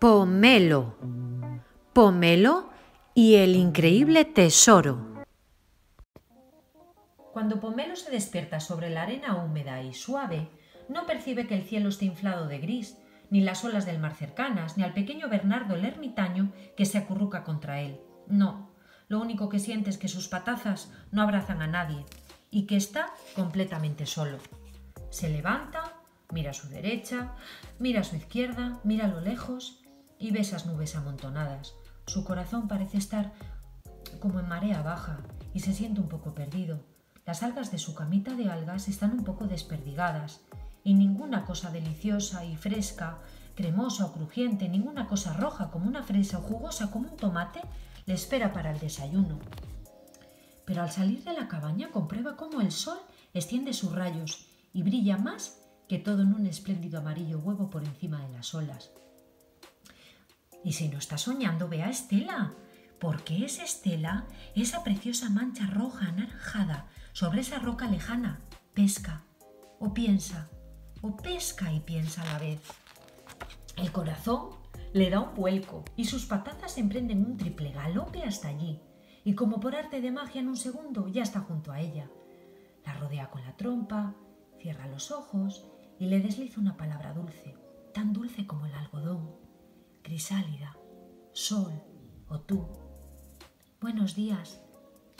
Pomelo. Pomelo y el increíble tesoro. Cuando Pomelo se despierta sobre la arena húmeda y suave, no percibe que el cielo esté inflado de gris, ni las olas del mar cercanas, ni al pequeño Bernardo el ermitaño que se acurruca contra él. No, lo único que siente es que sus patazas no abrazan a nadie y que está completamente solo. Se levanta, mira a su derecha, mira a su izquierda, mira a lo lejos y ve esas nubes amontonadas. Su corazón parece estar como en marea baja y se siente un poco perdido. Las algas de su camita de algas están un poco desperdigadas y ninguna cosa deliciosa y fresca, cremosa o crujiente, ninguna cosa roja como una fresa o jugosa como un tomate le espera para el desayuno. Pero al salir de la cabaña comprueba cómo el sol extiende sus rayos y brilla más que todo en un espléndido amarillo huevo por encima de las olas. Y si no está soñando, ve a Estela. porque es Estela esa preciosa mancha roja anaranjada sobre esa roca lejana? Pesca o piensa, o pesca y piensa a la vez. El corazón le da un vuelco y sus patatas emprenden un triple galope hasta allí. Y como por arte de magia en un segundo ya está junto a ella. La rodea con la trompa, cierra los ojos y le desliza una palabra dulce, tan dulce como el algodón crisálida, sol o tú. Buenos días,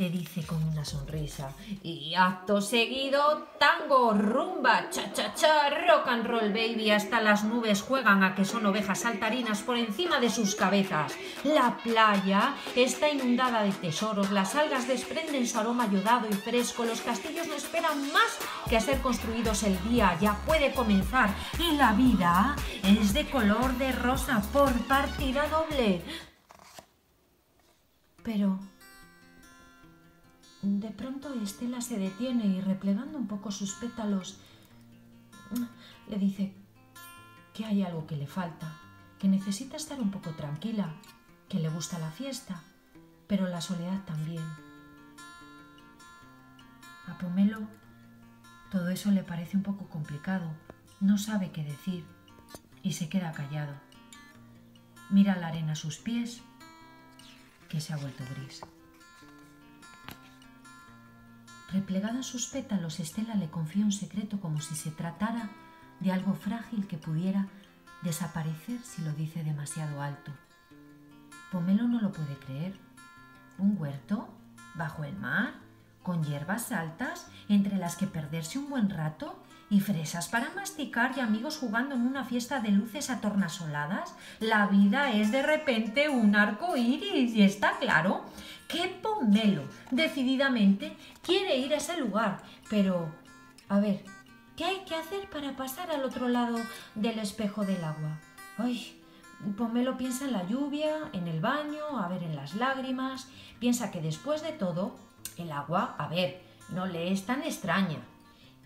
te dice con una sonrisa. Y acto seguido, tango, rumba, cha cha cha, rock and roll baby, hasta las nubes juegan a que son ovejas saltarinas por encima de sus cabezas. La playa está inundada de tesoros, las algas desprenden su aroma ayudado y fresco, los castillos no esperan más que a ser construidos el día, ya puede comenzar. Y la vida es de color de rosa por partida doble. Pero de pronto Estela se detiene y replegando un poco sus pétalos, le dice que hay algo que le falta, que necesita estar un poco tranquila, que le gusta la fiesta, pero la soledad también. A Pomelo todo eso le parece un poco complicado, no sabe qué decir y se queda callado. Mira la arena a sus pies, que se ha vuelto gris. Replegada en sus pétalos, Estela le confía un secreto como si se tratara de algo frágil que pudiera desaparecer si lo dice demasiado alto. Pomelo no lo puede creer. ¿Un huerto? ¿Bajo el mar? ¿Con hierbas altas entre las que perderse un buen rato? ¿Y fresas para masticar y amigos jugando en una fiesta de luces atornasoladas? La vida es de repente un arco iris y está claro que Pomelo decididamente quiere ir a ese lugar. Pero, a ver, ¿qué hay que hacer para pasar al otro lado del espejo del agua? Ay, Pomelo piensa en la lluvia, en el baño, a ver, en las lágrimas. Piensa que después de todo, el agua, a ver, no le es tan extraña.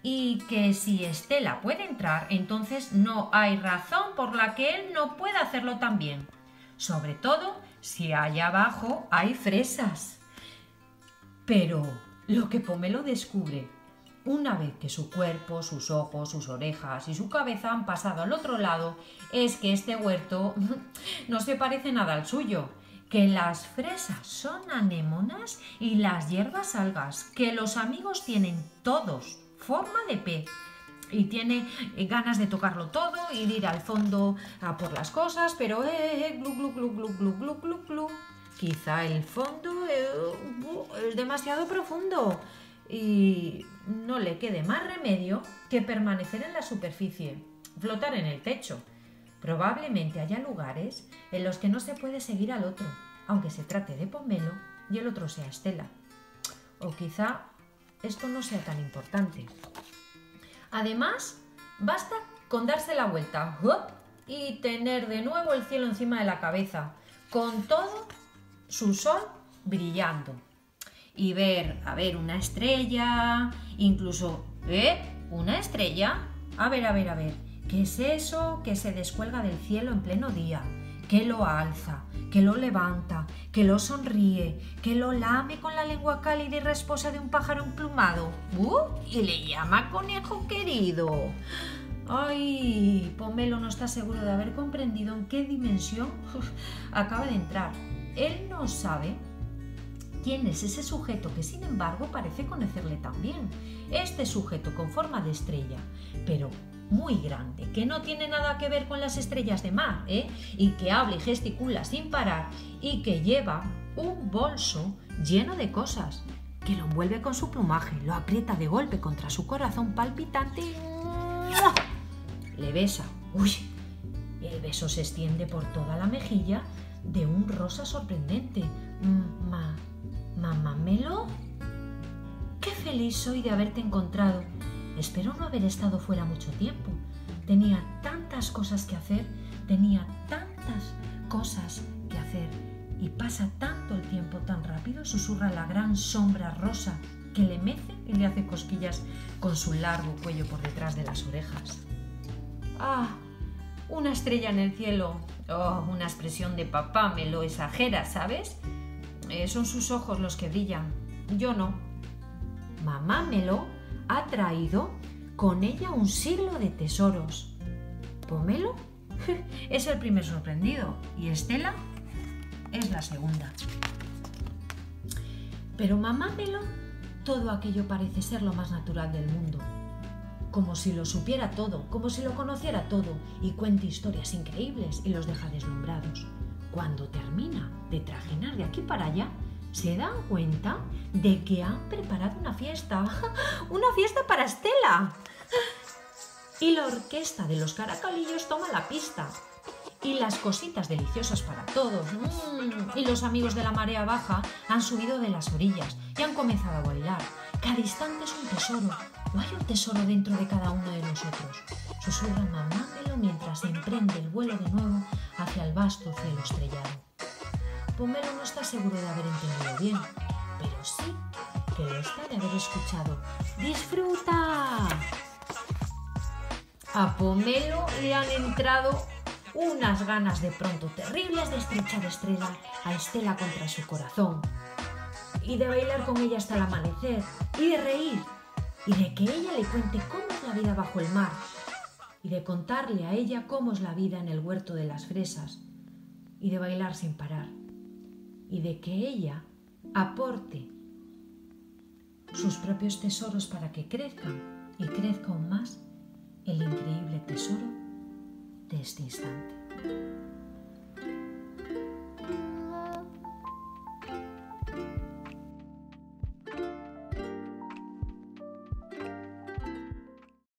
Y que si Estela puede entrar, entonces no hay razón por la que él no pueda hacerlo también. Sobre todo si allá abajo hay fresas. Pero lo que Pomelo descubre una vez que su cuerpo, sus ojos, sus orejas y su cabeza han pasado al otro lado, es que este huerto no se parece nada al suyo, que las fresas son anémonas y las hierbas algas, que los amigos tienen todos forma de pez y tiene eh, ganas de tocarlo todo y ir al fondo a por las cosas, pero glu. Quizá el fondo eh, es demasiado profundo y no le quede más remedio que permanecer en la superficie, flotar en el techo. Probablemente haya lugares en los que no se puede seguir al otro, aunque se trate de pomelo y el otro sea Estela. O quizá esto no sea tan importante. Además, basta con darse la vuelta y tener de nuevo el cielo encima de la cabeza, con todo su sol brillando. Y ver, a ver, una estrella, incluso, ¿eh? ¿Una estrella? A ver, a ver, a ver, ¿qué es eso que se descuelga del cielo en pleno día? Que lo alza, que lo levanta, que lo sonríe, que lo lame con la lengua cálida y resposa de un pájaro emplumado. ¡Uh! Y le llama conejo querido. Ay, Pomelo no está seguro de haber comprendido en qué dimensión acaba de entrar. Él no sabe quién es ese sujeto que sin embargo parece conocerle también. Este sujeto con forma de estrella, pero muy grande, que no tiene nada que ver con las estrellas de mar, ¿eh? y que habla y gesticula sin parar, y que lleva un bolso lleno de cosas, que lo envuelve con su plumaje, lo aprieta de golpe contra su corazón palpitante y le besa. ¡Uy! El beso se extiende por toda la mejilla de un rosa sorprendente. Ma, ¿Mamamelo? Qué feliz soy de haberte encontrado. Espero no haber estado fuera mucho tiempo. Tenía tantas cosas que hacer, tenía tantas cosas que hacer. Y pasa tanto el tiempo tan rápido, susurra la gran sombra rosa que le mece y le hace cosquillas con su largo cuello por detrás de las orejas. ¡Ah! Una estrella en el cielo. Oh, una expresión de papá me lo exagera, ¿sabes? Eh, son sus ojos los que brillan. Yo no. Mamá Melo ha traído con ella un siglo de tesoros. Pomelo es el primer sorprendido y Estela es la segunda. Pero mamá Melo, todo aquello parece ser lo más natural del mundo. Como si lo supiera todo, como si lo conociera todo y cuenta historias increíbles y los deja deslumbrados. Cuando termina de trajinar de aquí para allá, se dan cuenta de que han preparado una fiesta. ¡Una fiesta para Estela! Y la orquesta de los caracolillos toma la pista. Y las cositas deliciosas para todos. Mm, y los amigos de la marea baja han subido de las orillas y han comenzado a bailar. Cada instante es un tesoro. ¿O hay un tesoro dentro de cada uno de nosotros? Susurra mamá mientras emprende el vuelo de nuevo hacia el vasto cielo estrellado. Pomelo no está seguro de haber entendido bien, pero sí que lo está de haber escuchado. ¡Disfruta! A Pomelo le han entrado unas ganas de pronto terribles de estrechar estrella a Estela contra su corazón y de bailar con ella hasta el amanecer y de reír y de que ella le cuente cómo es la vida bajo el mar y de contarle a ella cómo es la vida en el huerto de las fresas y de bailar sin parar y de que ella aporte sus propios tesoros para que crezcan y crezca aún más el increíble tesoro de este instante.